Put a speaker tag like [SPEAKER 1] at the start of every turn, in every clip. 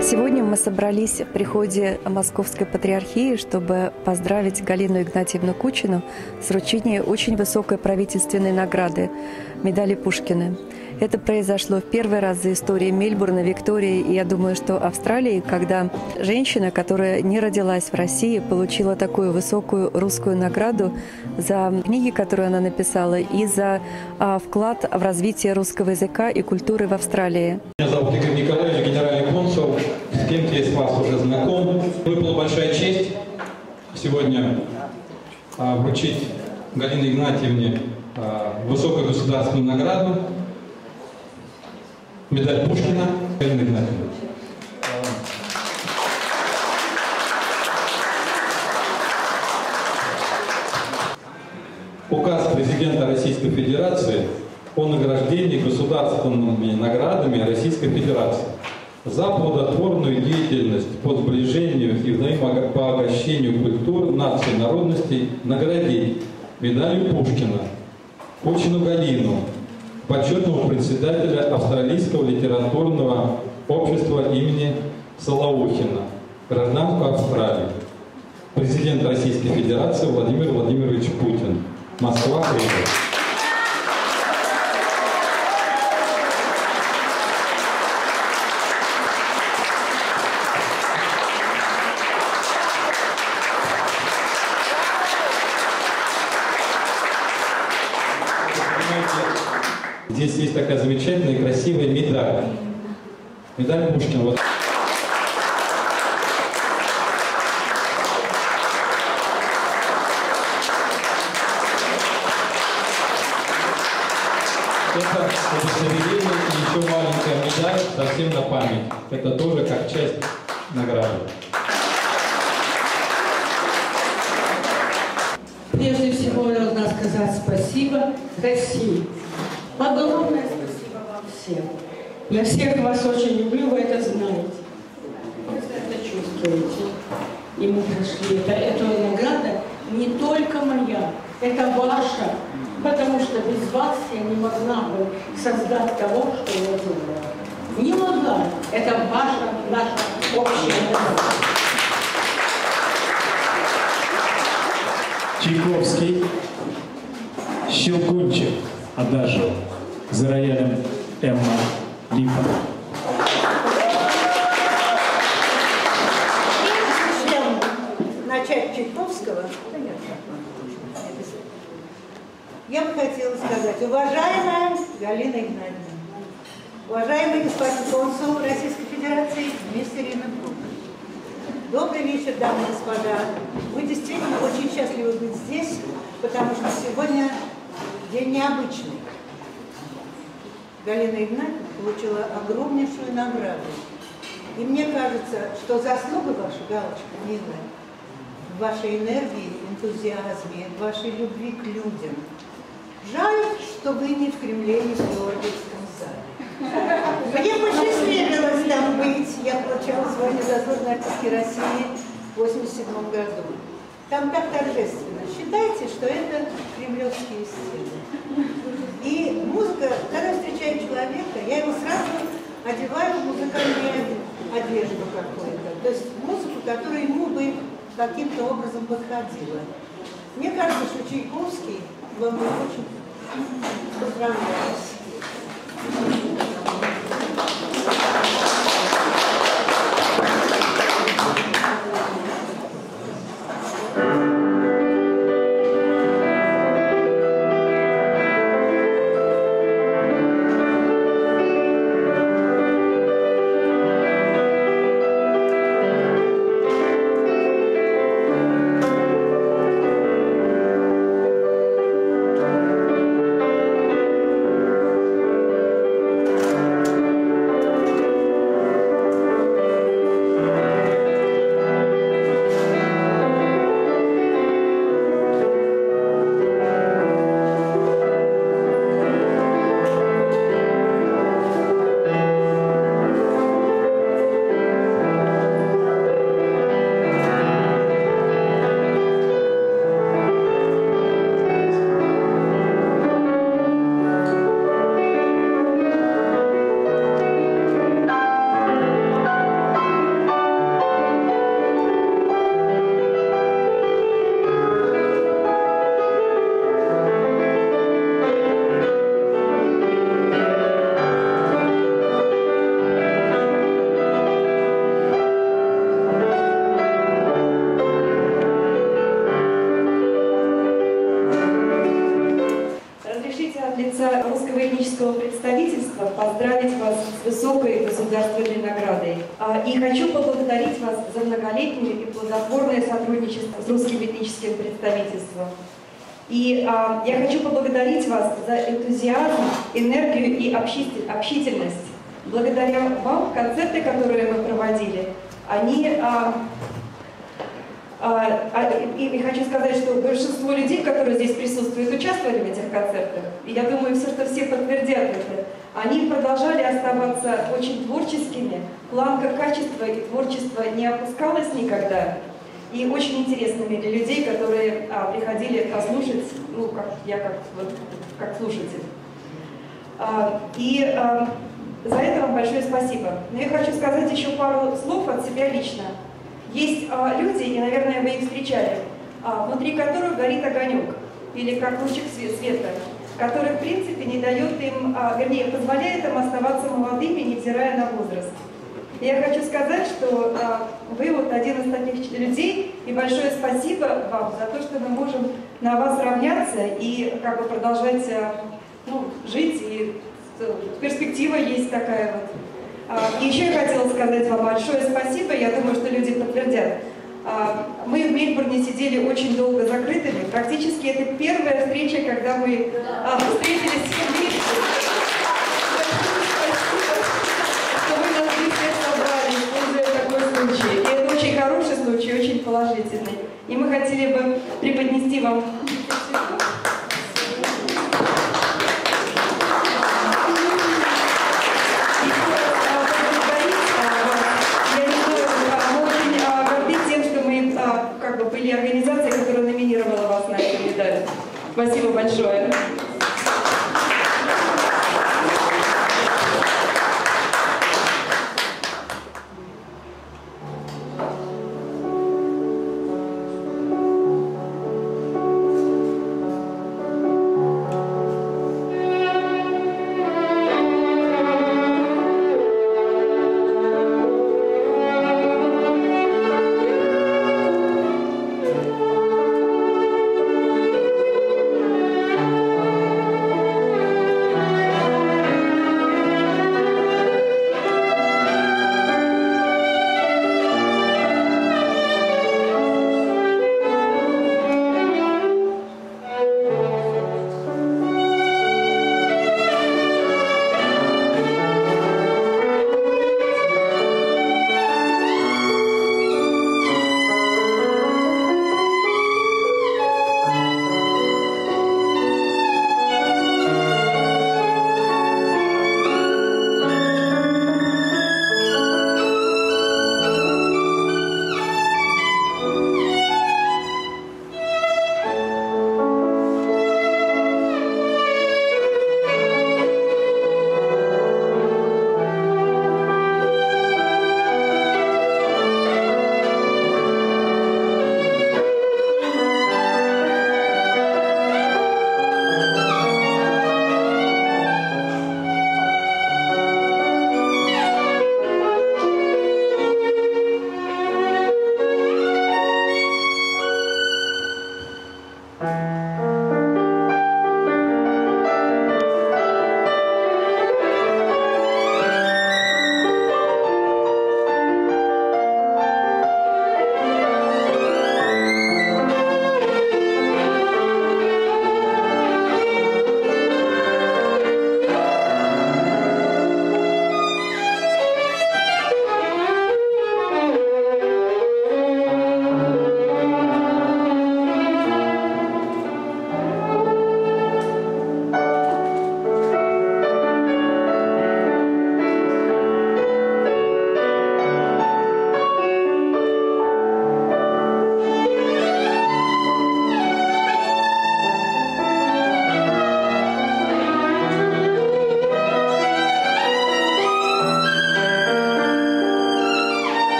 [SPEAKER 1] Сегодня мы собрались в приходе Московской Патриархии, чтобы поздравить Галину Игнатьевну Кучину с вручением очень высокой правительственной награды – медали Пушкина. Это произошло в первый раз за историю Мельбурна, Виктории и, я думаю, что Австралии, когда женщина, которая не родилась в России, получила такую высокую русскую награду за книги, которые она написала, и за а, вклад в развитие русского языка и культуры в Австралии.
[SPEAKER 2] Меня зовут Игорь Николаевич, генеральный консул. С кем-то из вас уже знаком. Выпала большая честь сегодня а, вручить Галине Игнатьевне а, высокую государственную награду медаль Пушкина Галина Игнатьевна. Указ президента Российской Федерации о награждении государственными наградами Российской Федерации за плодотворную деятельность по сближению и взаимообогащению культур, наций народностей наградить медалью Пушкина, Пучину Галину, почетного председателя Австралийского литературного общества имени Солоухина, гражданку Австралии, президент Российской Федерации Владимир Владимирович Путин. Москва, Кремль. Здесь есть такая замечательная и красивая медаль. Медаль Пушкина. Вот. Это удостоверение и еще маленькая медаль совсем на память. Это тоже как часть награды.
[SPEAKER 3] Прежде всего должна сказать спасибо России. Огромное спасибо вам всем. Я всех вас очень люблю, вы это знаете. Вы это чувствуете. И мы прошли это. Эта награда не только моя, это ваша. Потому что без вас я не могла бы создать того, что я делала. Не могла. Это ваша, наша общая награда.
[SPEAKER 4] Чайковский,
[SPEAKER 5] я бы хотела сказать, уважаемая Галина Игнатьевна, уважаемый господин консул Российской Федерации вместе Ирина добрый вечер, дамы и господа. Мы действительно очень счастливы быть здесь, потому что сегодня день необычный. Галина Игнатьевна получила огромнейшую награду. И мне кажется, что заслуга ваша, Галочка, милая, в вашей энергии, энтузиазме, в вашей любви к людям. Жаль, что вы не в Кремле, не в Георгиевском зале. Мне посчастливилось там быть. Я получала звание заслуженной артистки России в 1987 году. Там так торжественно. Считайте, что это кремлевские стены. И музыка, когда встречаю человека, я его сразу одеваю в музыкальную одежду какую-то. То есть музыку, которая ему бы каким-то образом подходила. Мне кажется, что Чайковский вам бы очень
[SPEAKER 6] Gracias. Общительность. Благодаря вам концерты, которые мы проводили, они а, а, а, и, и хочу сказать, что большинство людей, которые здесь присутствуют, участвовали в этих концертах. И я думаю, все, что все подтвердят это. Они продолжали оставаться очень творческими. Планка качества и творчества не опускалась никогда. И очень интересными для людей, которые а, приходили послушать, ну, как я как, вот, как слушатель. А, и а, за это вам большое спасибо. Но я хочу сказать еще пару слов от себя лично. Есть а, люди, и, наверное, вы их встречали, внутри которых горит огонек, или как лучик света, который, в принципе, не дает им, вернее, позволяет им оставаться молодыми, невзирая на возраст. Я хочу сказать, что вы вот один из таких людей, и большое спасибо вам за то, что мы можем на вас равняться и как бы продолжать ну, жить, и э, перспектива есть такая вот. А, и еще я хотела сказать вам большое спасибо, я думаю, что люди подтвердят. А, мы в Мельбурне сидели очень долго закрытыми. Практически это первая встреча, когда мы а, встретились используя такой случай. И это очень хороший случай, очень положительный. И мы хотели бы преподнести вам Спасибо большое.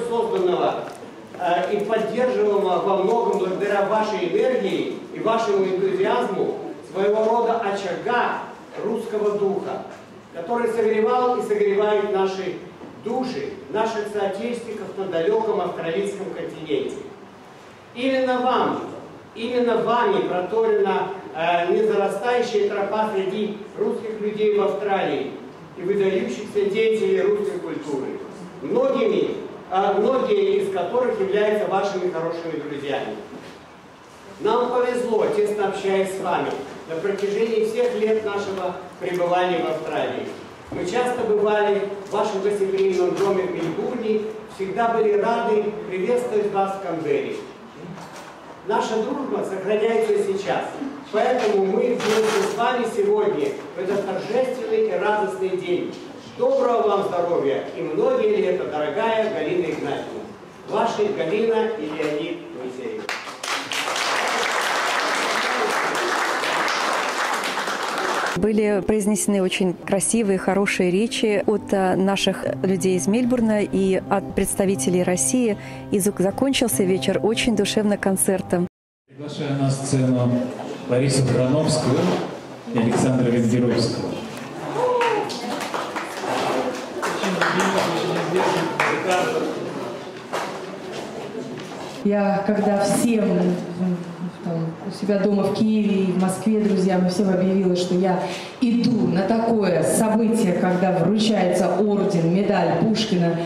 [SPEAKER 7] Душой созданного э, и поддерживаемого во многом благодаря вашей энергии и вашему энтузиазму своего рода очага русского духа, который согревал и согревает наши души, наших соотечественников на далеком австралийском континенте. Именно вам, именно вами проторена э, незарастающая тропа среди русских людей в Австралии и выдающихся деятелей русской культуры, многими, многие из которых являются вашими хорошими друзьями. Нам повезло, тесно общаясь с вами, на протяжении всех лет нашего пребывания в Австралии. Мы часто бывали в вашем гостеприимном доме в Мельбурне, всегда были рады приветствовать вас в Канберре. Наша дружба сохраняется сейчас. Поэтому мы вместе с вами сегодня, в этот торжественный и радостный день. Доброго вам здоровья и многие лета, дорогая Галина Игнатьевна. Ваши Галина и Леонид Моисеев.
[SPEAKER 1] Были произнесены очень красивые, хорошие речи от э, наших людей из Мельбурна и от представителей России. И закончился вечер очень душевно концертом.
[SPEAKER 8] Приглашаю на сцену Ларису Грановскую и Александра Венгеровского.
[SPEAKER 9] Я когда всем там, у себя дома в Киеве и в Москве, друзьям, всем объявила, что я иду на такое событие, когда вручается орден, медаль Пушкина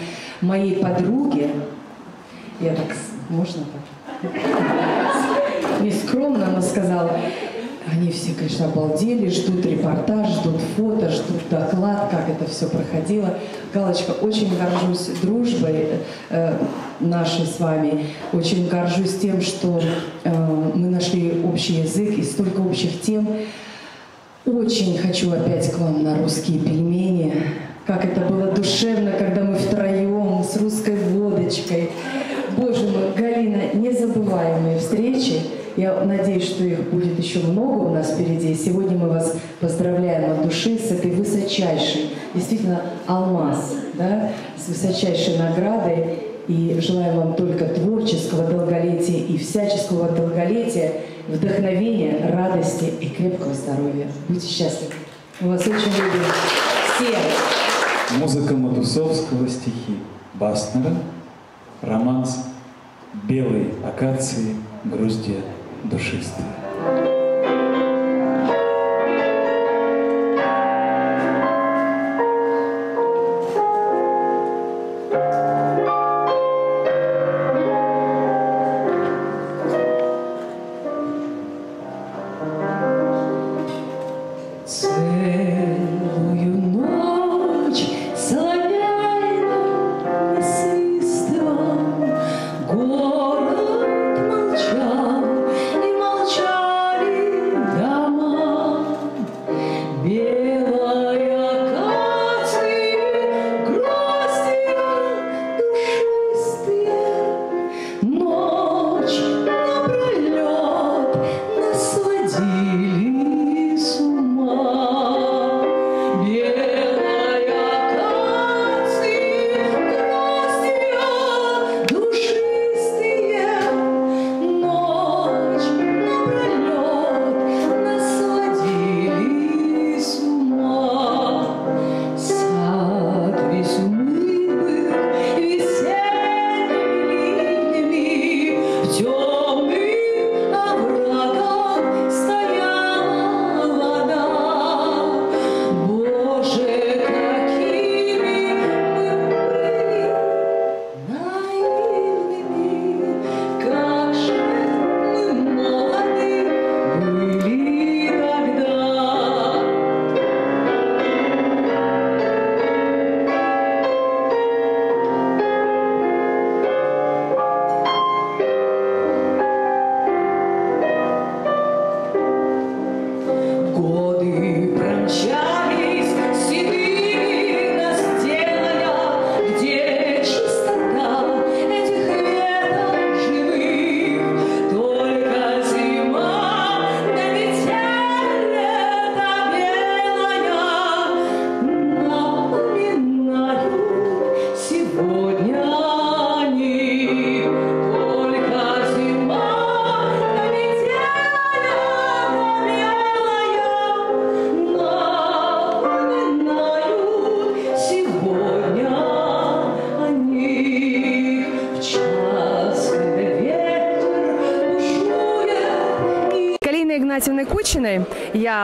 [SPEAKER 9] моей подруге. Я так, можно так? Нескромно она сказала, они все, конечно, обалдели, ждут репортаж, ждут фото, ждут доклад, как это все проходило. Галочка, очень горжусь дружбой э, нашей с вами, очень горжусь тем, что э, мы нашли общий язык и столько общих тем. Очень хочу опять к вам на русские пельмени. Как это было душевно, когда мы втроем с русской водочкой. Боже мой, Галина, незабываемые. Я надеюсь, что их будет еще много у нас впереди. Сегодня мы вас поздравляем от души с этой высочайшей, действительно алмаз, да, с высочайшей наградой. И желаем вам только творческого долголетия и всяческого долголетия, вдохновения, радости и крепкого здоровья. Будьте счастливы. Мы вас очень любим. Все.
[SPEAKER 8] Музыка Матусовского, стихи Баснера, романс «Белой акации, груздья душистые».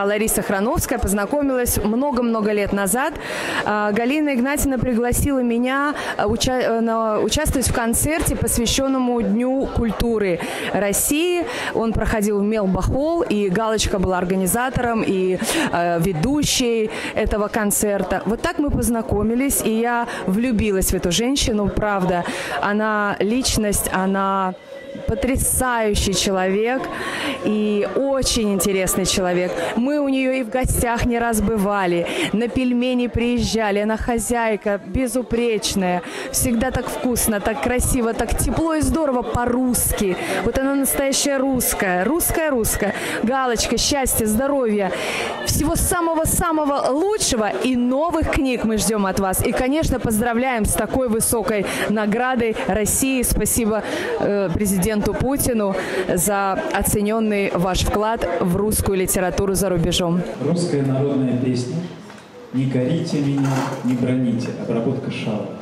[SPEAKER 9] Лариса Храновская, познакомилась много-много лет назад. А, Галина Игнатьевна пригласила меня а, уча- э, участвовать в концерте, посвященному Дню культуры России. Он проходил в Мелбахол, и Галочка была организатором и э, ведущей этого концерта. Вот так мы познакомились, и я влюбилась в эту женщину, правда. Она личность, она потрясающий человек и очень интересный человек. Мы у нее и в гостях не раз бывали, на пельмени приезжали, она хозяйка безупречная, всегда так вкусно, так красиво, так тепло и здорово по-русски. Вот она настоящая русская, русская-русская. Галочка, счастья, здоровья, всего самого-самого лучшего и новых книг мы ждем от вас. И, конечно, поздравляем с такой высокой наградой России. Спасибо э, президенту Путину за оцененный ваш вклад в русскую литературу за рубежом.
[SPEAKER 4] Русская народная песня «Не корите меня, не броните» обработка шала.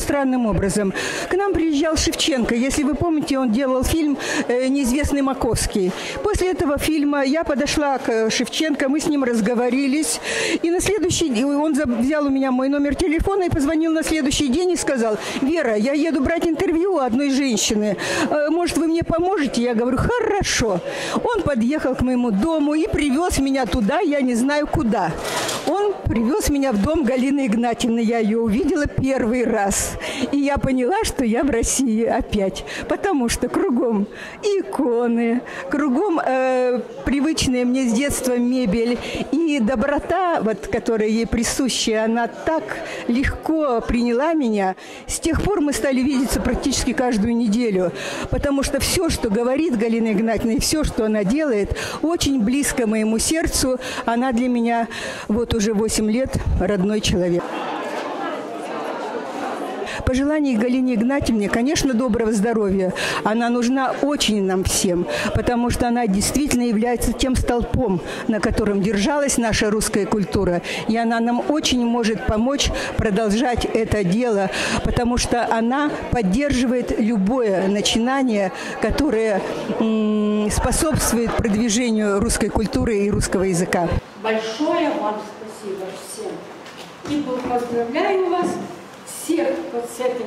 [SPEAKER 10] Странным образом. К нам приезжал Шевченко. Если вы помните, он делал фильм э, «Неизвестный Маковский». После этого фильма я подошла к Шевченко, мы с ним разговорились. И на следующий день он взял у меня мой номер телефона и позвонил на следующий день и сказал, Вера, я еду брать интервью у одной женщины. Э, может, вы мне поможете? Я говорю, хорошо. Он подъехал к моему дому и привез меня туда, я не знаю куда. Привез меня в дом Галины Игнатьевны. Я ее увидела первый раз. И я поняла, что я в России опять. Потому что кругом иконы, кругом э, привычная мне с детства мебель. И доброта, вот, которая ей присуща, она так легко приняла меня. С тех пор мы стали видеться практически каждую неделю. Потому что все, что говорит Галина Игнатьевна, и все, что она делает, очень близко моему сердцу. Она для меня вот уже 8 лет родной человек. Пожелание Галине Игнатьевне, конечно, доброго здоровья. Она нужна очень нам всем, потому что она действительно является тем столпом, на котором держалась наша русская культура. И она нам очень может помочь продолжать это дело, потому что она поддерживает любое начинание, которое способствует продвижению русской культуры и русского языка.
[SPEAKER 11] Большое вам спасибо всем. И поздравляю вас всех вот с этим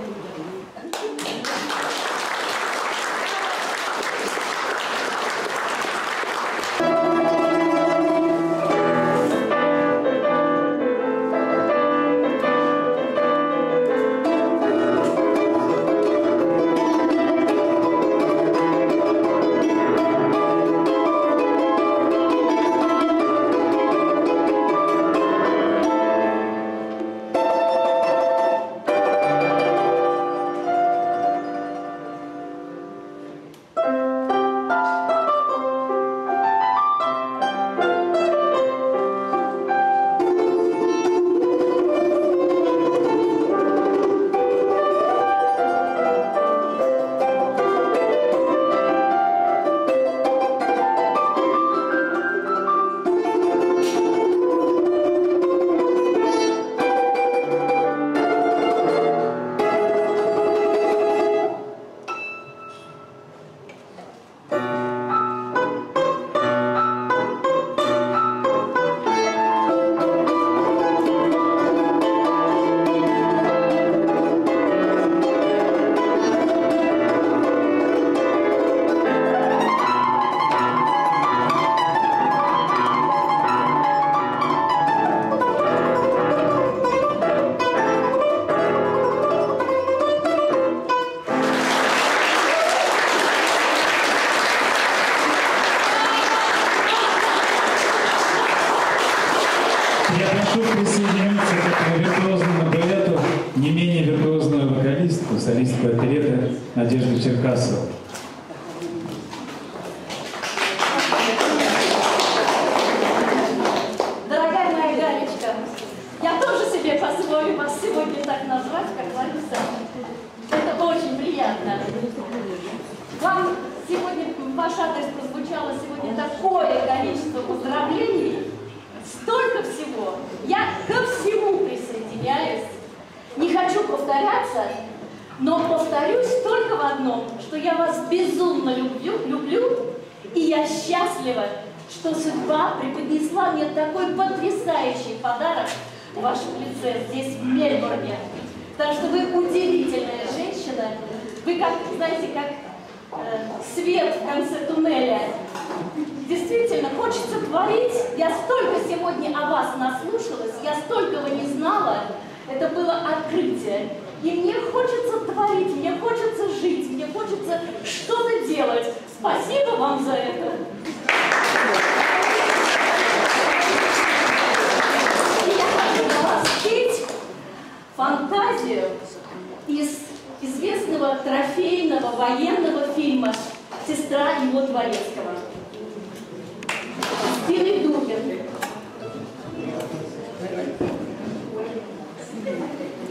[SPEAKER 12] счастлива, что судьба преподнесла мне такой потрясающий подарок в вашем лице здесь, в Мельбурне. Так что вы удивительная женщина. Вы как, знаете, как э, свет в конце туннеля. Действительно, хочется
[SPEAKER 8] творить. Я столько сегодня о вас наслушалась, я столько не знала. Это было открытие. И мне хочется
[SPEAKER 4] творить, мне хочется жить, мне хочется что-то делать. Спасибо вам за это. И я хочу для вас петь фантазию из известного трофейного военного фильма «Сестра его дворецкого».
[SPEAKER 11] Белый Дубин. Thank you.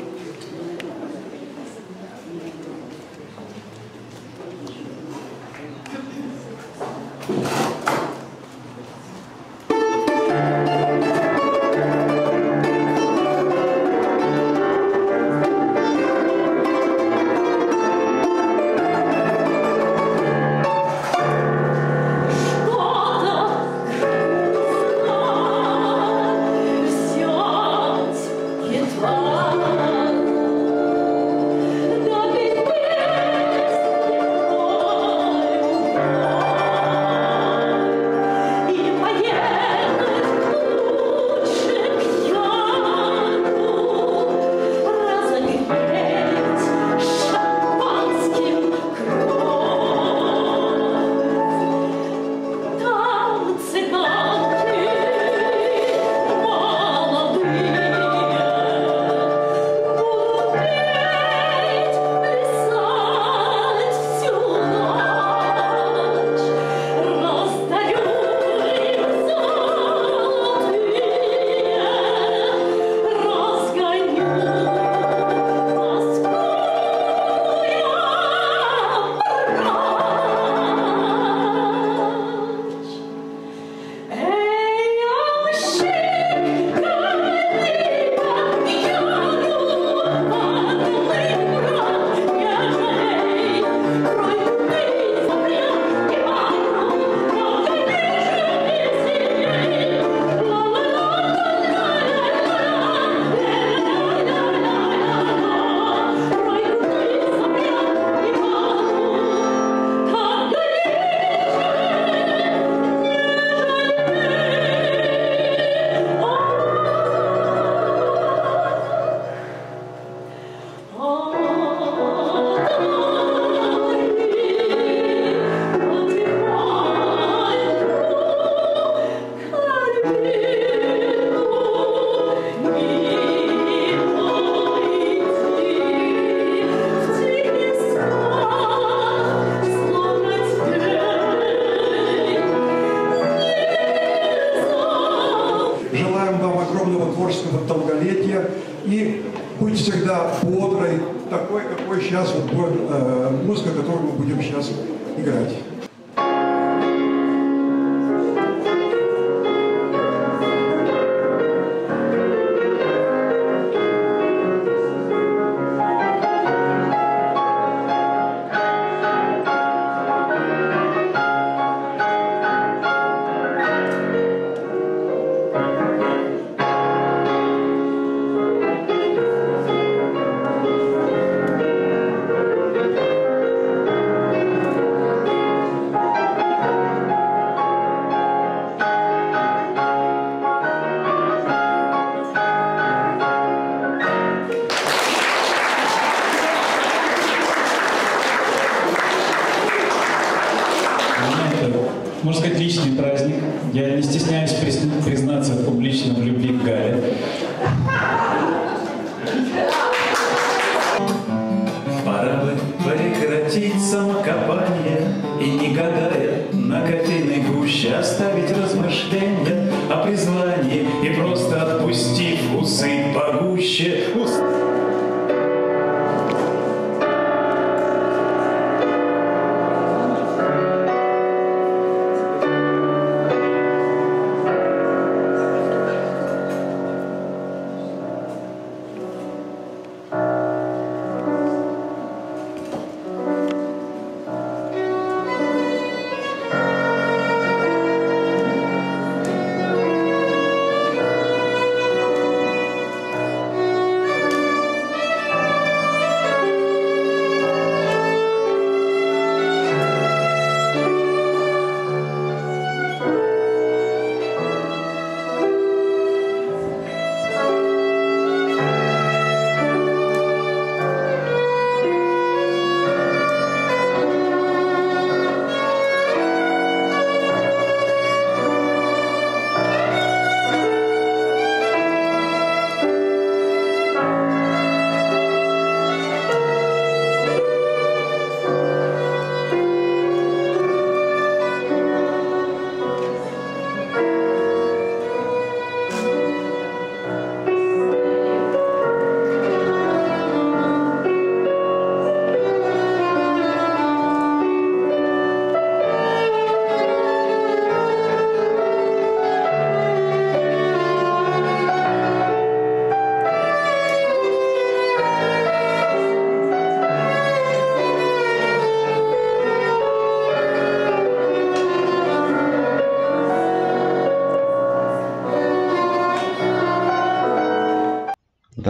[SPEAKER 13] Сейчас вот, э, музыка, которую мы будем сейчас играть.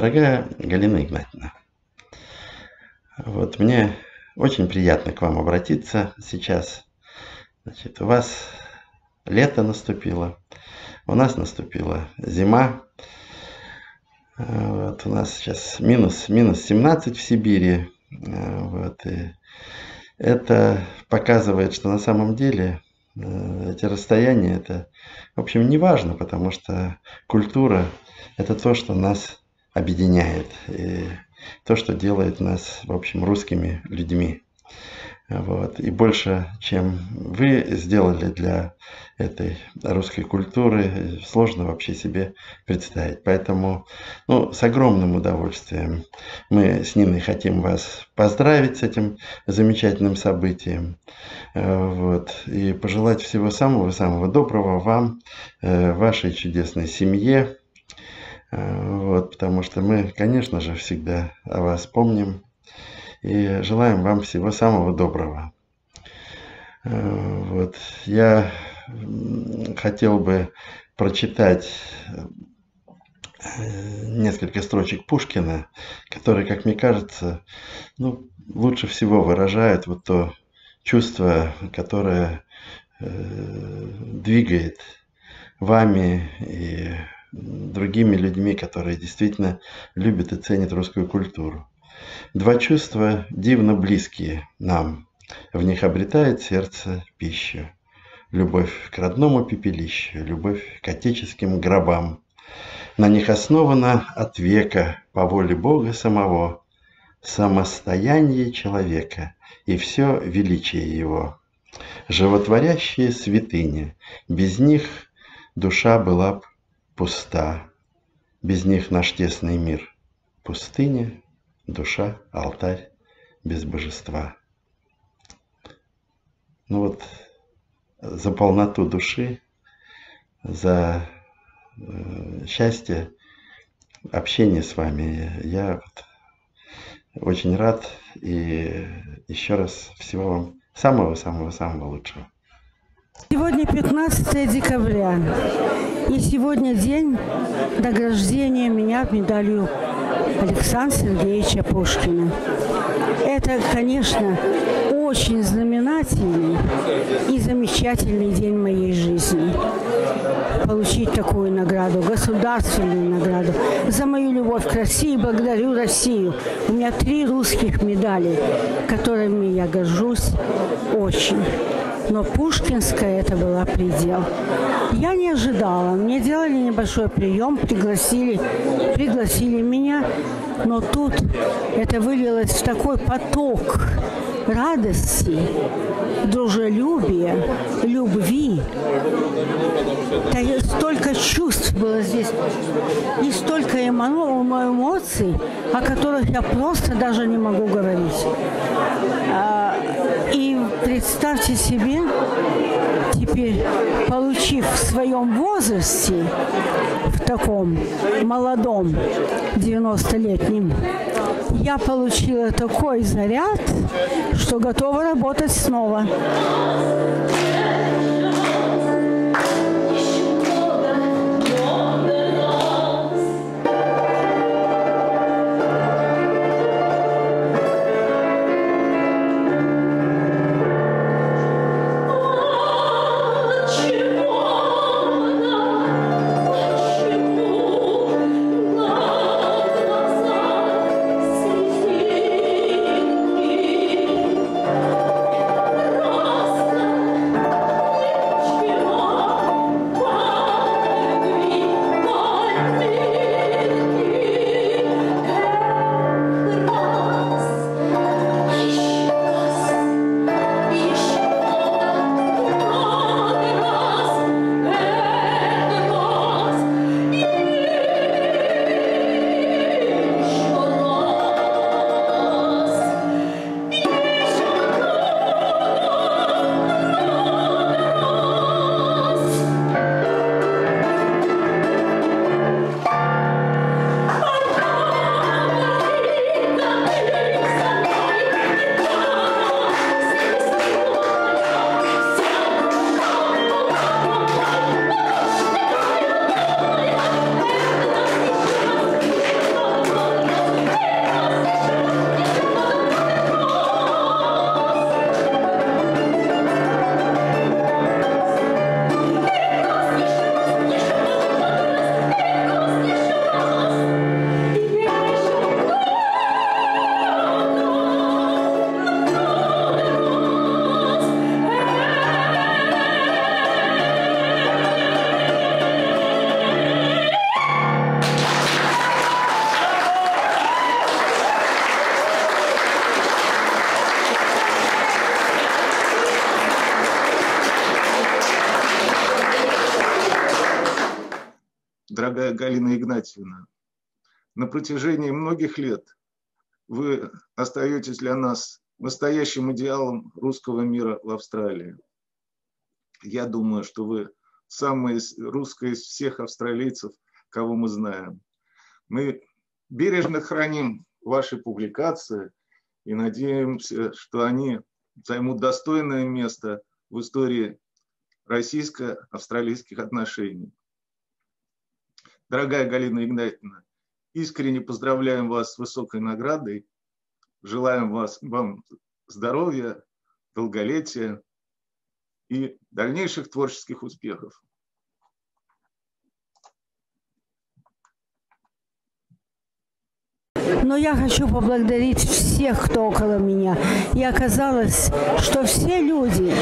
[SPEAKER 14] Дорогая Галина Игнатьевна, вот мне очень приятно к вам обратиться сейчас. Значит, у вас лето наступило, у нас наступила зима. Вот, у нас сейчас минус, минус 17 в Сибири. Вот, и это показывает, что на самом деле э, эти расстояния, это, в общем, не важно, потому что культура – это то, что нас объединяет, и то, что делает нас, в общем, русскими людьми. Вот. И больше, чем вы сделали для этой русской культуры, сложно вообще себе представить. Поэтому ну, с огромным удовольствием мы с Ниной хотим вас поздравить с этим замечательным событием. Вот. И пожелать всего самого-самого доброго вам, э, вашей чудесной семье, вот, потому что мы, конечно же, всегда о вас помним и желаем вам всего самого доброго. Вот, я хотел бы прочитать э, несколько строчек Пушкина, которые, как мне кажется, ну, лучше всего выражают вот то чувство, которое э, двигает вами и другими людьми, которые действительно любят и ценят русскую культуру. Два чувства дивно близкие нам. В них обретает сердце пищу. Любовь к родному пепелищу, любовь к отеческим гробам. На них основана от века по воле Бога самого самостояние человека и все величие его. Животворящие святыни, без них душа была б пуста. Без них наш тесный мир. Пустыня, душа, алтарь без божества. Ну вот, за полноту души, за э, счастье общения с вами я вот очень рад и еще раз всего вам самого-самого-самого лучшего.
[SPEAKER 15] Сегодня 15 декабря, и сегодня день награждения меня медалью Александра Сергеевича Пушкина. Это, конечно, очень знаменательный и замечательный день моей жизни. Получить такую награду, государственную награду за мою любовь к России, благодарю Россию. У меня три русских медали, которыми я горжусь очень но Пушкинская это была предел. Я не ожидала. Мне делали небольшой прием, пригласили, пригласили меня, но тут это вылилось в такой поток радости, дружелюбия, любви. Столько чувств было здесь и столько эмоций, о которых я просто даже не могу говорить. Представьте себе, теперь получив в своем возрасте, в таком молодом 90-летнем, я получила такой заряд, что готова работать снова.
[SPEAKER 16] Игнатьевна, на протяжении многих лет вы остаетесь для нас настоящим идеалом русского мира в Австралии. Я думаю, что вы самая русская из всех австралийцев, кого мы знаем. Мы бережно храним ваши публикации и надеемся, что они займут достойное место в истории российско-австралийских отношений. Дорогая Галина Игнатьевна, искренне поздравляем вас с высокой наградой. Желаем вас, вам здоровья, долголетия и дальнейших творческих успехов.
[SPEAKER 15] Но я хочу поблагодарить всех, кто около меня. И оказалось, что все люди,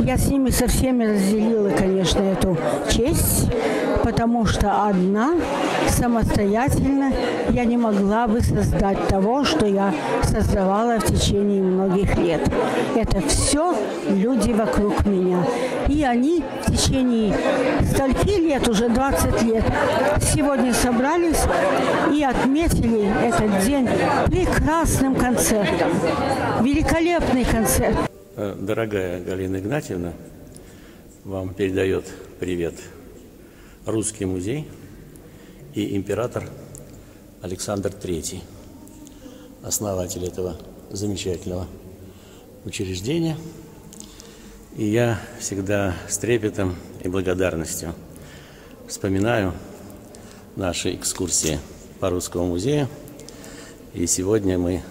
[SPEAKER 15] я с ними со всеми разделила, конечно, эту честь, потому что одна, самостоятельно, я не могла бы создать того, что я создавала в течение многих лет. Это все люди вокруг меня. И они в течение стольки лет, уже 20 лет, сегодня собрались и отметили этот день прекрасным концертом. Великолепный концерт.
[SPEAKER 17] Э, дорогая Галина Игнатьевна, вам передает привет Русский музей и император Александр III, основатель этого замечательного учреждения. И я всегда с трепетом и благодарностью вспоминаю наши экскурсии по Русскому музею. И сегодня мы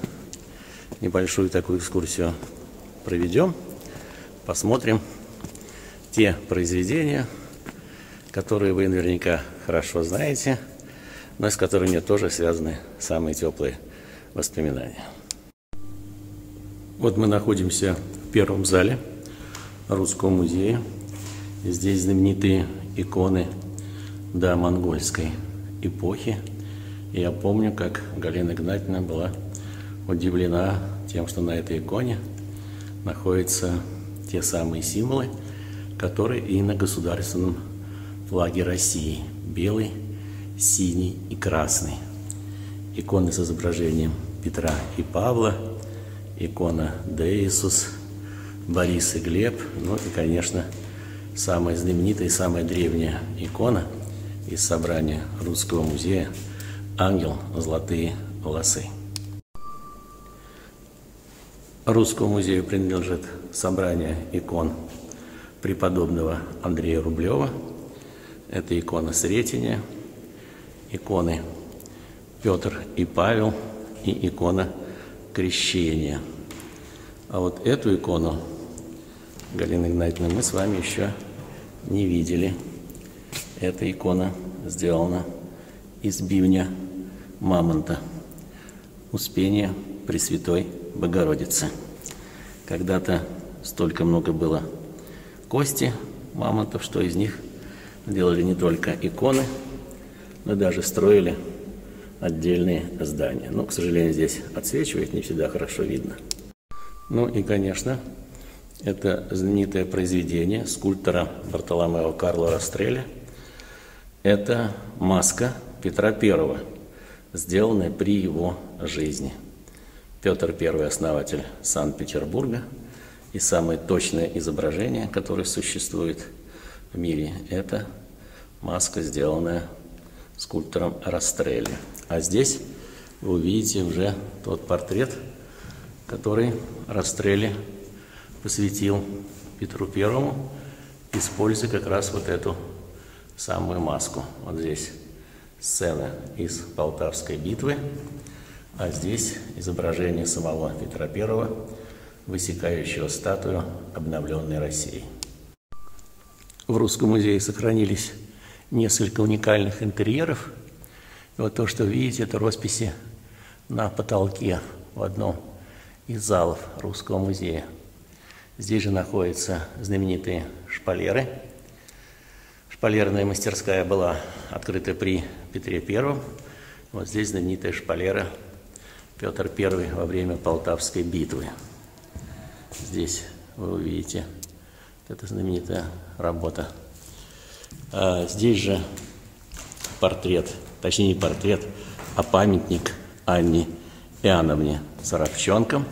[SPEAKER 17] небольшую такую экскурсию проведем, посмотрим те произведения, которые вы наверняка хорошо знаете, но с которыми тоже связаны самые теплые воспоминания. Вот мы находимся в первом зале Русского музея. Здесь знаменитые иконы до монгольской эпохи. И я помню, как Галина Игнатьевна была удивлена тем, что на этой иконе находятся те самые символы, которые и на государственном флаге России. Белый, синий и красный. Иконы с изображением Петра и Павла, икона Деисус, Борис и Глеб, ну и, конечно, самая знаменитая и самая древняя икона из собрания Русского музея «Ангел. Золотые волосы». Русскому музею принадлежит собрание икон преподобного Андрея Рублева. Это икона Сретения, иконы Петр и Павел и икона Крещения. А вот эту икону, Галина Игнатьевна, мы с вами еще не видели. Эта икона сделана из бивня мамонта. Успение Пресвятой Богородицы. Когда-то столько много было кости мамонтов, что из них делали не только иконы, но даже строили отдельные здания. Но, к сожалению, здесь отсвечивает, не всегда хорошо видно. Ну и, конечно, это знаменитое произведение скульптора Бартоломео Карло Растреля. Это маска Петра I, сделанная при его жизни – Петр I – основатель Санкт-Петербурга, и самое точное изображение, которое существует в мире, это маска, сделанная скульптором Растрелли. А здесь вы увидите уже тот портрет, который Растрелли посвятил Петру Первому, используя как раз вот эту самую маску. Вот здесь сцена из Полтавской битвы, а здесь изображение самого Петра I, высекающего статую обновленной России. В Русском музее сохранились несколько уникальных интерьеров. И вот то, что видите, это росписи на потолке в одном из залов Русского музея. Здесь же находятся знаменитые шпалеры. Шпалерная мастерская была открыта при Петре I. Вот здесь знаменитая шпалера Петр I во время Полтавской битвы. Здесь вы увидите это знаменитая работа. А здесь же портрет, точнее не портрет, а памятник Анне Иоанновне Сарапченком.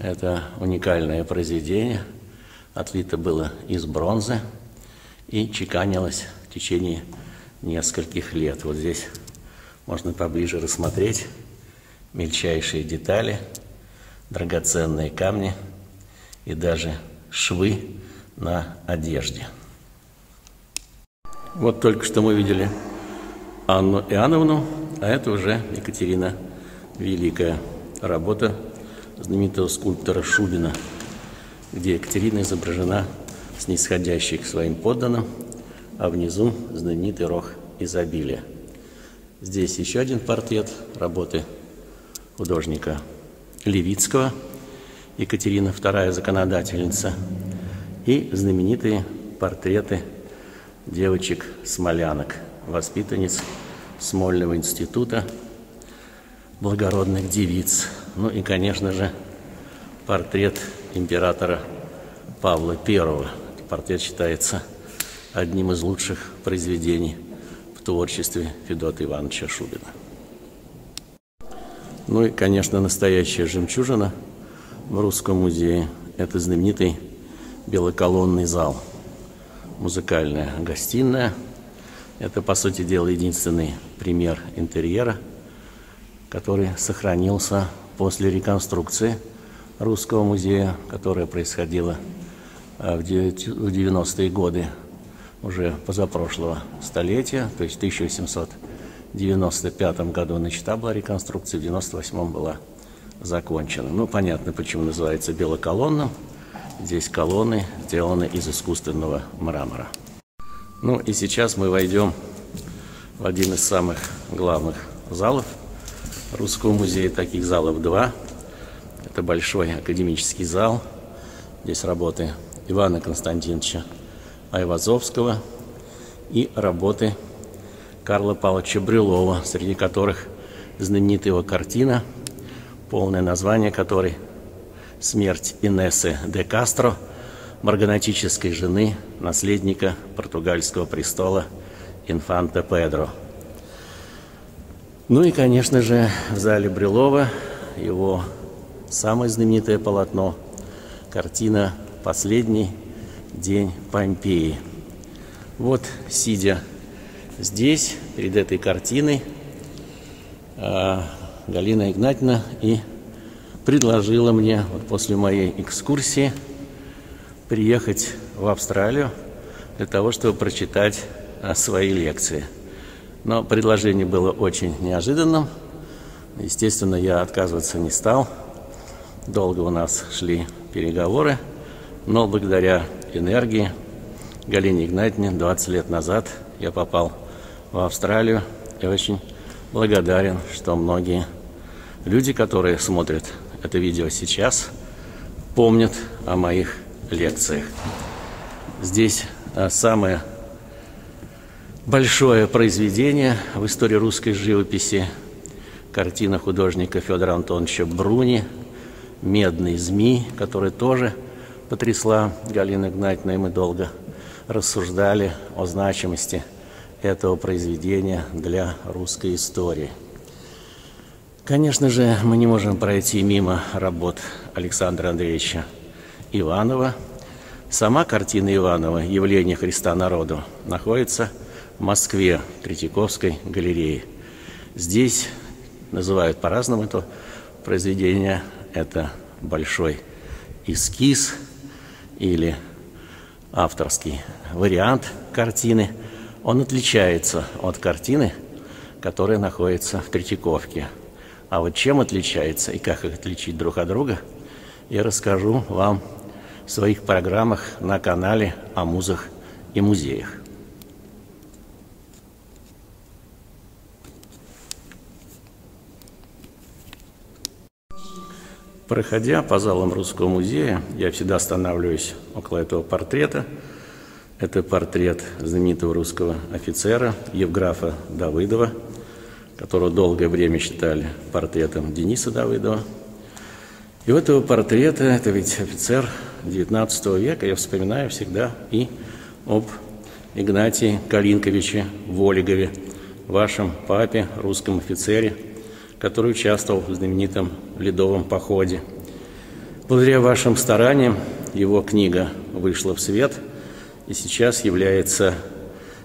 [SPEAKER 17] Это уникальное произведение, отлито было из бронзы и чеканилось в течение нескольких лет. Вот здесь можно поближе рассмотреть мельчайшие детали, драгоценные камни и даже швы на одежде. Вот только что мы видели Анну Иоанновну, а это уже Екатерина Великая. Работа знаменитого скульптора Шубина, где Екатерина изображена снисходящей к своим подданным, а внизу знаменитый рог изобилия. Здесь еще один портрет работы художника Левицкого, Екатерина II законодательница, и знаменитые портреты девочек-смолянок, воспитанниц Смольного института благородных девиц. Ну и, конечно же, портрет императора Павла I. Портрет считается одним из лучших произведений в творчестве Федота Ивановича Шубина. Ну и, конечно, настоящая жемчужина в Русском музее – это знаменитый белоколонный зал. Музыкальная гостиная – это, по сути дела, единственный пример интерьера, который сохранился после реконструкции Русского музея, которая происходила э, в 90-е годы уже позапрошлого столетия, то есть в 1895 году начата была реконструкция, в 98 была закончена. Ну, понятно, почему называется белоколонным. Здесь колонны сделаны из искусственного мрамора. Ну и сейчас мы войдем в один из самых главных залов Русского музея. Таких залов два. Это большой академический зал. Здесь работы Ивана Константиновича Айвазовского и работы Карла Павловича Брюлова, среди которых знаменитая его картина, полное название которой «Смерть Инессы де Кастро», марганатической жены наследника португальского престола инфанта Педро. Ну и, конечно же, в зале Брюлова его самое знаменитое полотно, картина «Последний день Помпеи. Вот, сидя здесь, перед этой картиной, а, Галина Игнатьевна и предложила мне вот после моей экскурсии приехать в Австралию для того, чтобы прочитать а, свои лекции. Но предложение было очень неожиданным. Естественно, я отказываться не стал. Долго у нас шли переговоры, но благодаря энергии. Галине Игнатьевне 20 лет назад я попал в Австралию и очень благодарен, что многие люди, которые смотрят это видео сейчас, помнят о моих лекциях. Здесь а, самое большое произведение в истории русской живописи картина художника Федора Антоновича Бруни «Медный змей», который тоже – потрясла Галина Игнатьевна, и мы долго рассуждали о значимости этого произведения для русской истории. Конечно же, мы не можем пройти мимо работ Александра Андреевича Иванова. Сама картина Иванова «Явление Христа народу» находится в Москве, в Третьяковской галерее. Здесь называют по-разному это произведение. Это большой эскиз – или авторский вариант картины, он отличается от картины, которая находится в Третьяковке. А вот чем отличается и как их отличить друг от друга, я расскажу вам в своих программах на канале о музах и музеях. Проходя по залам Русского музея, я всегда останавливаюсь около этого портрета. Это портрет знаменитого русского офицера Евграфа Давыдова, которого долгое время считали портретом Дениса Давыдова. И у этого портрета, это ведь офицер XIX века, я вспоминаю всегда и об Игнатии Калинковиче Волигове, вашем папе, русском офицере – который участвовал в знаменитом ледовом походе. Благодаря вашим стараниям его книга вышла в свет и сейчас является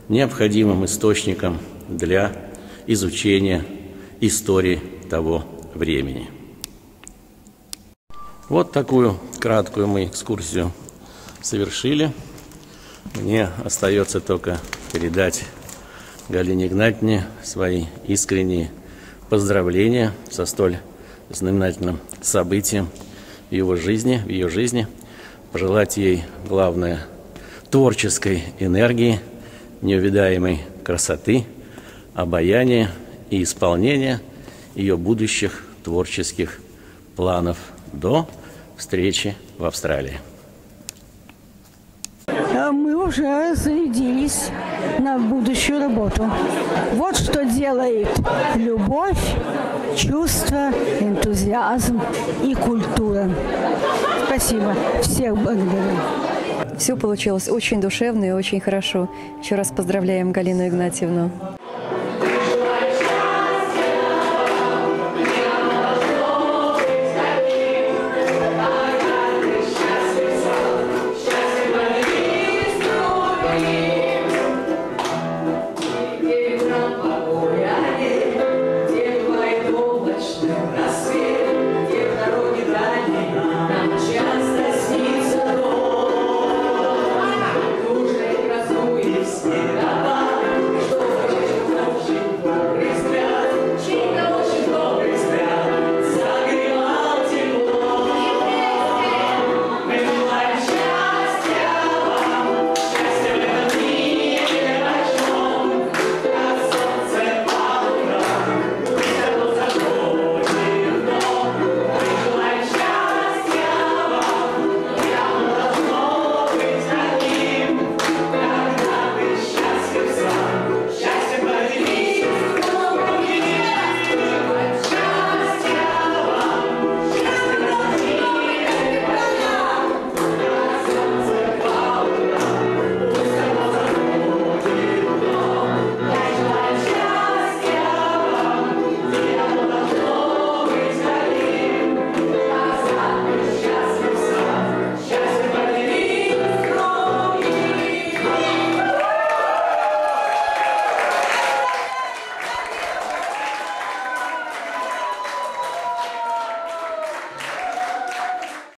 [SPEAKER 17] необходимым источником для изучения истории того времени. Вот такую краткую мы экскурсию совершили. Мне остается только передать Галине Игнатьевне свои искренние поздравления со столь знаменательным событием в его жизни, в ее жизни. Пожелать ей, главное, творческой энергии, неувидаемой красоты, обаяния и исполнения ее будущих творческих планов до встречи в Австралии.
[SPEAKER 15] уже зарядились на будущую работу. Вот что делает любовь, чувство, энтузиазм и культура. Спасибо. Всех благодарю.
[SPEAKER 1] Все получилось очень душевно и очень хорошо. Еще раз поздравляем Галину Игнатьевну.